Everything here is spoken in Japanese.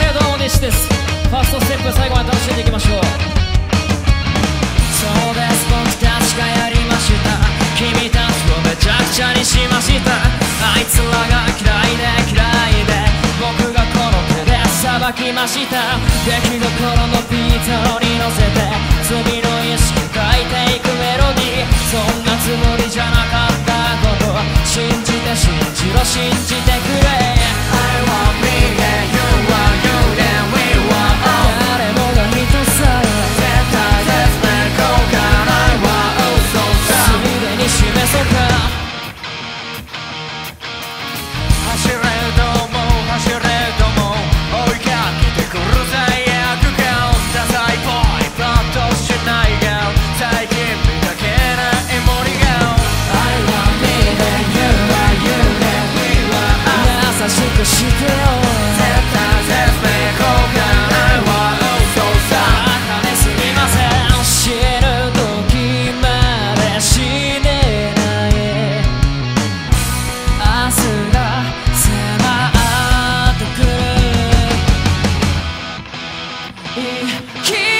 シェド大西です。ファーストステップ最後まで楽しんでいきましょう。そうです僕たちがやりました。君たちをめちゃくちゃにしました。あいつらが嫌いで嫌いで。僕がこの手でさばきました。出来心のビートに乗せて罪の意識書いていくメロディー。keep